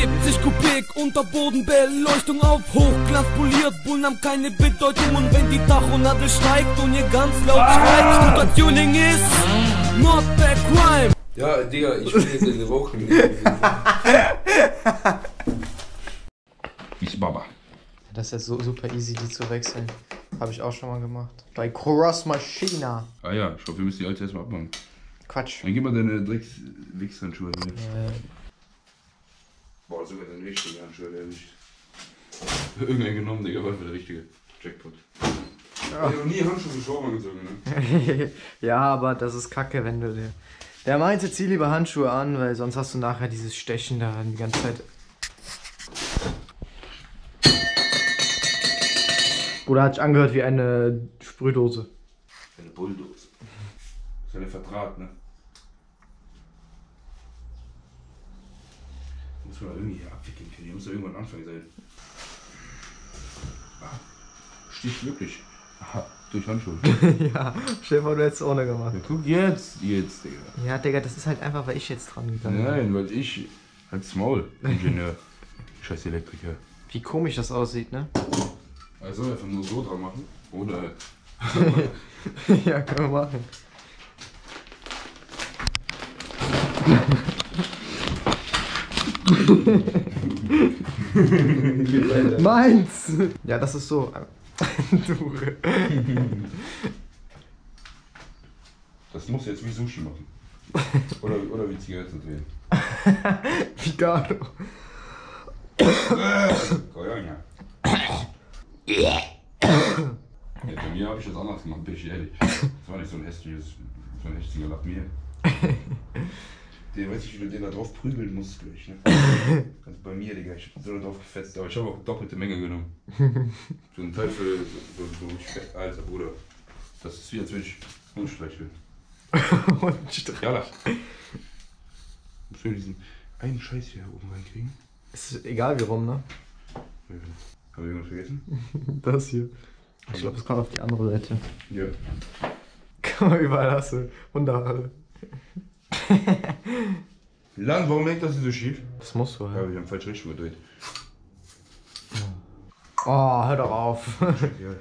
70 Kubik, Unterbodenbeleuchtung auf Hochglanz poliert, Bullen haben keine Bedeutung und wenn die Tachonadel steigt und ihr ganz laut schreit, guter Tuning ist not the crime. Ja, Digga, ich will jetzt in der Woche. ist Baba. Das ist jetzt so super easy, die zu wechseln. Habe ich auch schon mal gemacht. Bei Cross Machina. Ah ja, ich hoffe, wir müssen die alte erstmal abmachen. Quatsch. Dann gib mal deine Drecks-Wichshandschuhe. Äh, Boah, sogar deine richtige Handschuhe, der nicht. Irgendeinen genommen, Digga, war für der richtige Jackpot. Ich hab noch nie Handschuhe für Schaumann gezogen, ne? ja, aber das ist kacke, wenn du dir. Der meinte, zieh lieber Handschuhe an, weil sonst hast du nachher dieses Stechen da die ganze Zeit. Oder hat sich angehört wie eine Sprühdose. Eine Bulldose. Das ist ja der Vertrag, ne? Muss man irgendwie hier abwickeln können. Hier muss ja irgendwann Anfang sein. Ah, sticht wirklich. Aha, durch Handschuhe. ja, Stefan, du hättest es ohne gemacht. Ja, guck jetzt, jetzt, Digga. Ja, Digga, das ist halt einfach, weil ich jetzt dran gegangen bin. Nein, weil ich als Maul, Ingenieur, scheiß Elektriker. Wie komisch das aussieht, ne? Also einfach nur so dran machen. Oder ja, können wir machen. Meins! Ja, das ist so. du. das muss jetzt wie Sushi machen. Oder, oder wie Zigaretten drehen. Figaro. Koyanja. Ja, bei mir habe ich das anders gemacht, bin ich ehrlich. Das war nicht so ein hässliches, so ein hässlicher Lappen hier. Den weiß ich, wie du den da drauf prügeln musst gleich, ne? Also bei mir, Digga, ich hab so drauf gefetzt, aber ich habe auch doppelte Menge genommen. So ein Teil für so, so, so alter Bruder. Das ist wie als würde ich Hundstreicheln. Und Strich. Ja, lach. Muss wir diesen einen Scheiß hier oben reinkriegen? Ist egal wie rum, ne? Haben wir irgendwas vergessen? Das hier. Ich glaube, es kommt auf die andere Seite. Ja. Guck mal, überall hast du Hundehaare. Land, warum hängt das hier so schief? Das musst du Ja, halt. wir haben falsch Richtung gedreht. Oh, hör doch auf. Ja.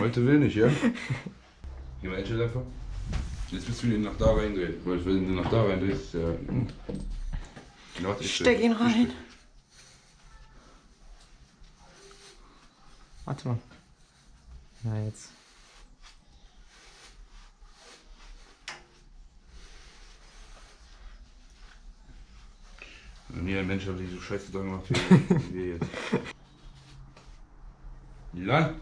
Heute will nicht, ja? Geh mal Edge einfach. Jetzt bist du den nach da reindrehen. Weil wenn du nach da reindrehst, ist ja. Ja, ich Steck ihn rein. Warte mal. Na jetzt. Nie ein Mensch hat sich so scheiße dran gemacht wie wir jetzt. Milan?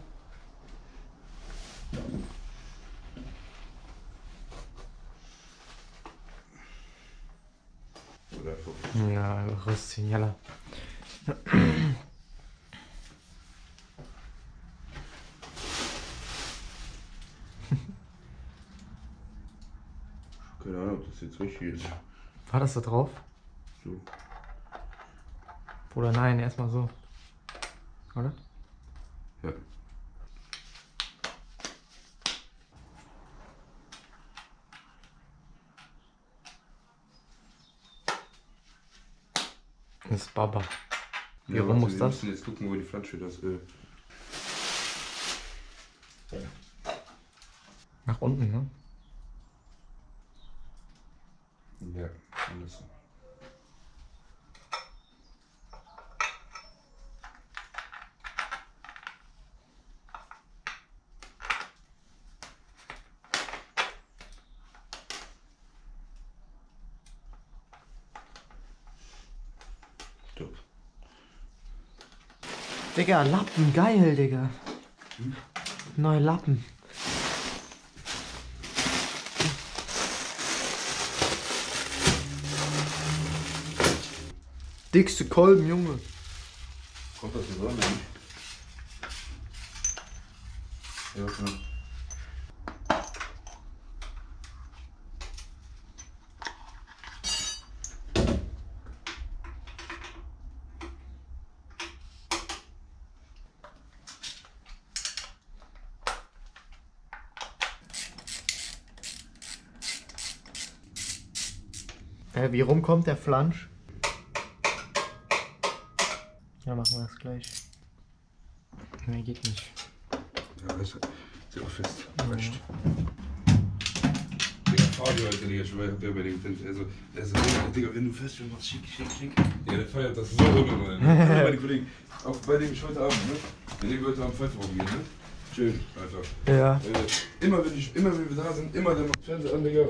Ja, rausziehen, jalla. Keine Ahnung, ob das jetzt richtig ist. War das da drauf? So. Oder nein, erstmal so. Oder? Ja. Das ist Baba. Wie Ja, rum muss wir das? müssen jetzt gucken, wo die Flatsche das Öl. Nach unten, ne? Ja, andersrum. Stopp. Digga, Lappen, geil, Digga. Neue Lappen. Dickste Kolben, Junge. Kommt das so nicht? Ja, klar. Hä, wie rum kommt der Flansch? Ja, machen wir das gleich. Nee, geht nicht. Ja, das ist sehr fest. Recht. Digga, Fabio, Alter, Digga, ich hab ja überlegt, also, also, Digga, wenn du fest machst, schick, schick, schick. Ja, der feiert das so immer, ne? Alle meine Kollegen, auch bei dem ich heute Abend, ne? Wenn ich heute Abend Pfeife gehen, ne? Schön, einfach. Ja. Äh, immer wenn ich, immer wenn wir da sind, immer der macht Fernseher an, Digga.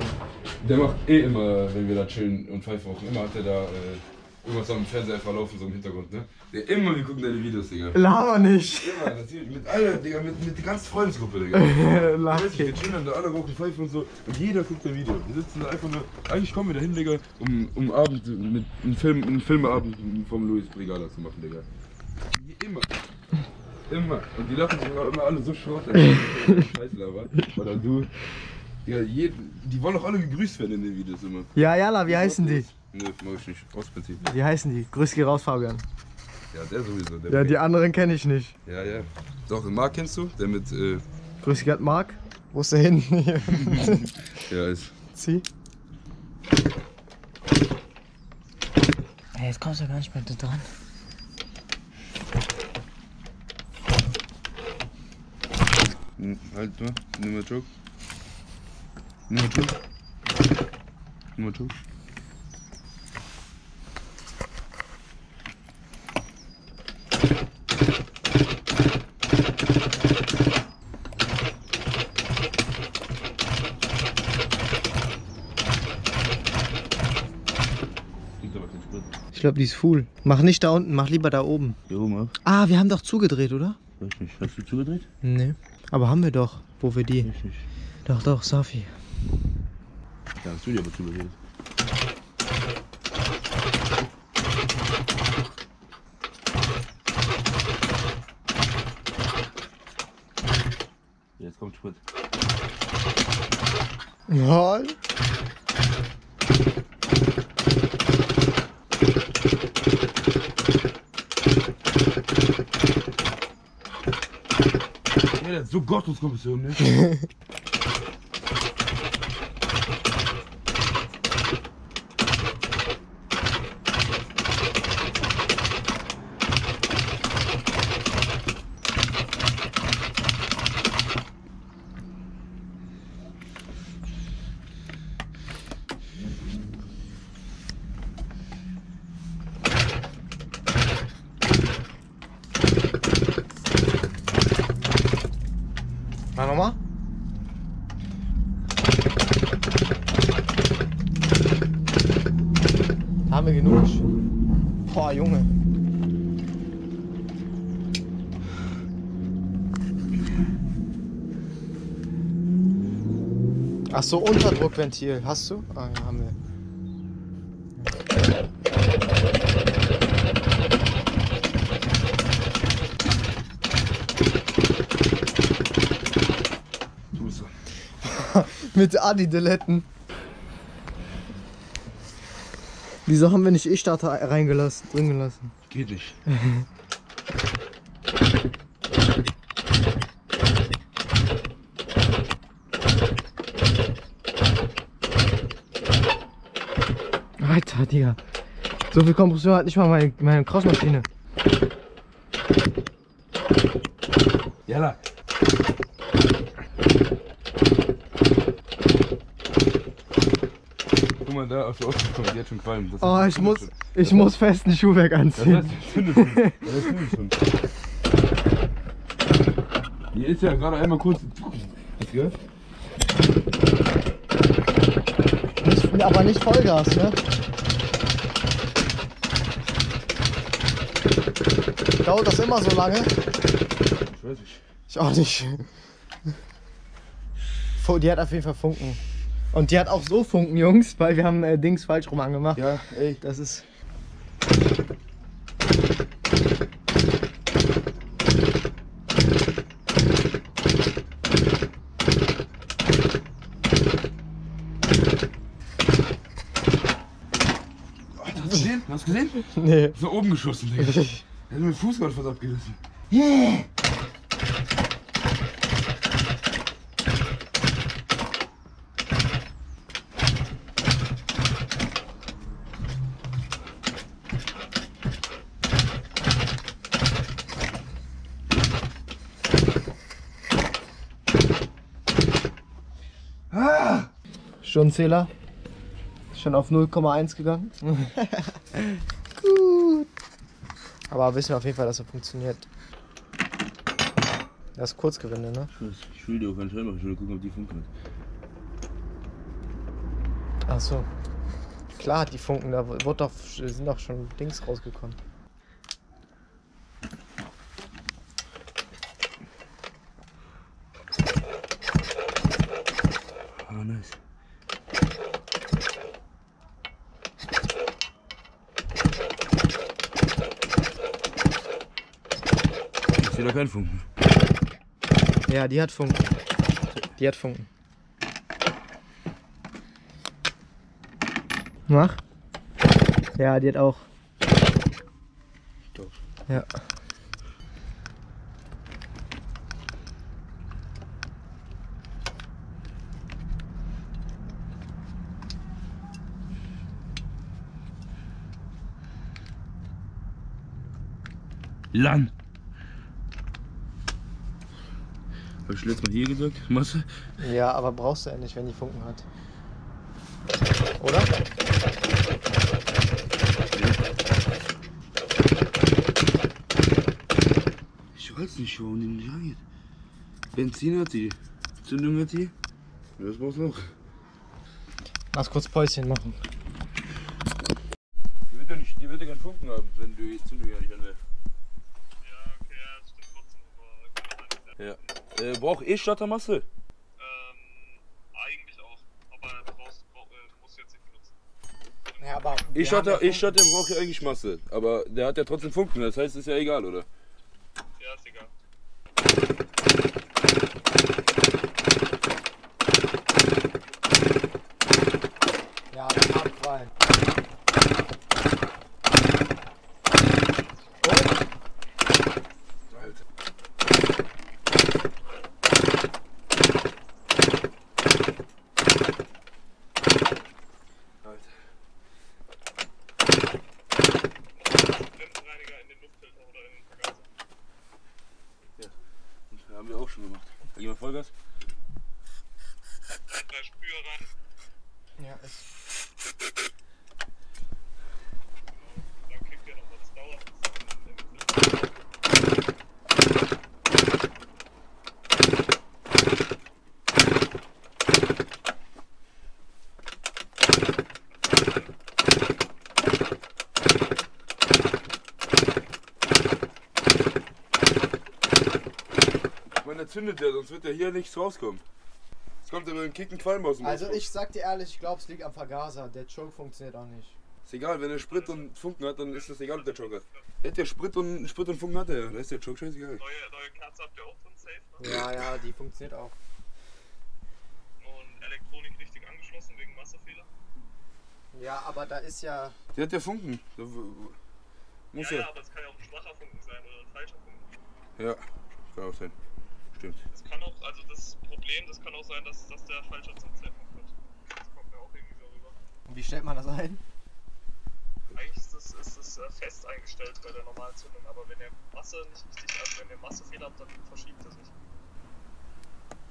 Der macht eh immer, wenn wir da chillen und Pfeife rauchen, immer hat er da äh, irgendwas am Fernseher einfach laufen, so im Hintergrund, ne? Der immer, wir gucken deine Videos, Digga. Laber nicht. Immer, natürlich, mit allen, Digga, mit, mit der ganzen Freundesgruppe, Digga. Lach ich, wir chillen da, alle rauchen Pfeife und so und jeder guckt ein Video. Wir sitzen da einfach nur, eigentlich kommen wir da hin, Digga, um, um Abend mit einem Film, einen Filmeabend vom Luis Brigada zu machen, Digga. Immer. Immer. Und die lachen sich auch immer alle so schrott, Scheiße, aber. Oder du. Ja, jeden, die wollen doch alle gegrüßt werden in den Videos immer. Ja, Jalla, wie heißen die? Nö, mach ich nicht. Aus Prinzip. Wie heißen die? Grüß geh raus, Fabian. Ja, der sowieso. Der Ja, die anderen kenne ich nicht. ja, ja. Doch, den Marc kennst du? Der mit, äh, Grüß Gott, Marc. Wo ist der hin? Hier. ja, ist. Zieh. Ey, jetzt kommst du gar nicht mehr dran. Halt mal, nimm mal Joke. Nimm mal Joke. Nimm mal Joke. Ich glaube, die ist full. Mach nicht da unten, mach lieber da oben. Hier oben ab. Ah, wir haben doch zugedreht, oder? Weiß nicht. Hast du zugedreht? Nee. Aber haben wir doch, wo wir die. Weiß nicht. Doch, doch, Safi. Ja, hast du dir aber zugedreht. Jetzt kommt Sprit. Ja. So Gotteskommission, ne? Mal nochmal. Haben wir genug? Boah, Junge. Ach so, Unterdruckventil. Hast du? Ah, ja, haben wir. Mit Adi-Diletten. Wieso haben wir nicht E-Starter reingelassen, drin gelassen? Geht nicht. Alter, Digga. So viel Kompression hat nicht mal meine, meine Crossmaschine. Jalla. Mal da auf die Ausdruck, die hat schon Qualm. Das Oh, ich muss, ich muss festen Schuhwerk Das anziehen. schon. Das zündet schon. Hier ist ja gerade einmal kurz. Hast du gehört? Nicht, aber nicht Vollgas, ne? Dauert das immer so lange? Ich weiß nicht. Ich auch nicht. Die hat auf jeden Fall Funken. Und die hat auch so Funken, Jungs, weil wir haben äh, Dings falsch rum angemacht. Ja, ey. Das ist. Hast du gesehen? Hast du gesehen? Nee. So oben geschossen, Digga. Er hat mir den Fuß gerade fast abgerissen. Stundenzähler. Schon auf 0,1 gegangen. Gut. Aber wissen wir auf jeden Fall, dass er funktioniert. Das ist Kurzgewinde, ne? Ich will dir auch keinen Schein machen, ich will gucken, ob die funken Ach so. Klar hat die Funken, da wird doch, sind doch schon Dings rausgekommen. Ah, nice. Ich sehe da keinen Funken. Ja, die hat Funken. Die hat Funken. Mach. Ja, die hat auch. Doch. Ja. Lan! Hab ich letztes Mal hier gesagt? Masse? Ja, aber brauchst du ja nicht, wenn die Funken hat. Oder? Ich weiß nicht, warum die nicht angeht. Benzin hat sie. Zündung hat sie. Das brauchst du auch. Lass kurz Päuschen machen. Die wird ja, nicht, die wird ja keinen Funken haben, wenn du die Zündung ja nicht anwählst. Ja, okay, ja, das stimmt trotzdem, aber. Ja. Äh, braucht eh Startermasse? Ähm, eigentlich auch, aber du brauchst, brauch, äh, du musst jetzt nicht benutzen. Ja, aber. Ich hatte, ich hatte, braucht ja eigentlich Masse. Aber der hat ja trotzdem Funken, das heißt, ist ja egal, oder? Ja, ist egal. Ja, das hat rein. Bremsenreiniger in den Luftfilter oder in den Vergaser. Das haben wir auch schon gemacht. Da gehen wir Vollgas. Drei Sprüher rein, Ja, ist. dann kickt ihr noch was dauert. bis in den Filter. Ich meine, der zündet der, sonst wird ja hier nichts rauskommen. Es kommt aber ein Kicken Qualm aus dem Also ich sag dir ehrlich, ich glaube es liegt am Vergaser. Der Choke funktioniert auch nicht. Ist egal, wenn er Sprit und Funken hat, dann ist das egal, ob der Choke hat. Hätte der Sprit und, Sprit und Funken hat er, dann ist der Choke scheißegal. Neue, neue Kerze habt ihr auch drin, safe. Ne? Ja, ja, die funktioniert auch. Und Elektronik richtig angeschlossen wegen Massefehler. Ja, aber da ist ja. Der hat ja Funken. Da muss Ja, ja. ja, aber es kann ja auch ein schwacher Funken sein oder ein falscher Funken. Ja, kann auch sein. Stimmt. Das kann auch, also das Problem, das kann auch sein, dass, dass der falsche Zündzeitpunkt hat. Das kommt mir auch irgendwie so rüber. Wie stellt man das ein? Eigentlich ist das, ist das äh, fest eingestellt bei der normalen Zündung, aber wenn ihr Masse nicht richtig, also wenn ihr Massefehler habt, dann verschiebt er sich.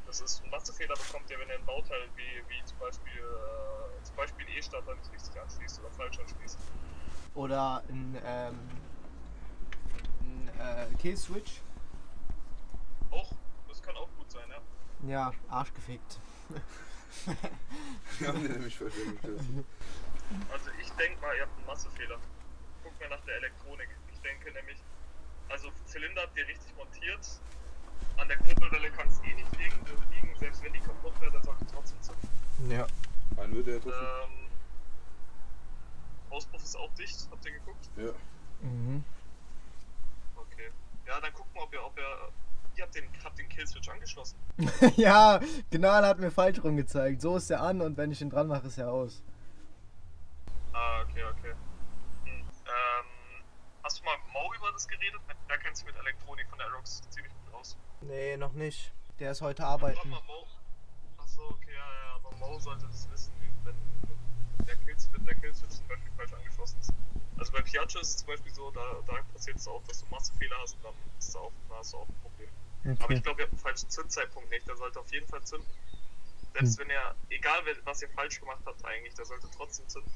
Das ist ein Massefehler bekommt ihr, wenn ihr ein Bauteil wie, wie zum Beispiel äh, zum Beispiel einen E-Starter nicht richtig anschließt oder falsch anschließt. Oder ein, ähm, ein äh, Kill-Switch? Auch, das kann auch gut sein, ja. Arsch gefickt. Wir haben den nämlich eingestellt. Also ich denke mal, ihr habt einen Massefehler. Guckt mal nach der Elektronik. Ich denke nämlich, also Zylinder habt ihr richtig montiert. An der Kurbelwelle kann es eh nicht liegen, äh, liegen. Selbst wenn die kaputt wäre, dann sollte trotzdem zünden. Ja. Einen wird er trotzdem. Ähm, Auspuff ist auch dicht, habt ihr geguckt? Ja. Mhm. Okay. Ja, dann guckt mal, ob ihr, ob ihr, ihr habt den, habt den Killswitch angeschlossen. ja, genau, er hat mir falsch rum gezeigt. So ist er an und wenn ich ihn dran mache, ist er aus. Ah, okay, okay. Hm. Ähm, hast du mal mit Mo über das geredet? Da kennst du mit Elektronik von der Aerox ziemlich gut aus. Nee, noch nicht. Der ist heute arbeiten. mal Mo. Achso, okay, ja, ja, aber Mo sollte das wissen, wenn der Killswitch, der Killswitch zum Beispiel falsch angeschlossen ist. Piaggio ist es zum Beispiel so, da, da passiert es auch, dass du Massefehler hast und dann, ist da auch, da hast du auch ein Problem. Aber Okay. ich glaube, ihr habt einen falschen Zündzeitpunkt nicht. Der sollte auf jeden Fall zünden. Selbst wenn er, egal was ihr falsch gemacht habt eigentlich, der sollte trotzdem zünden.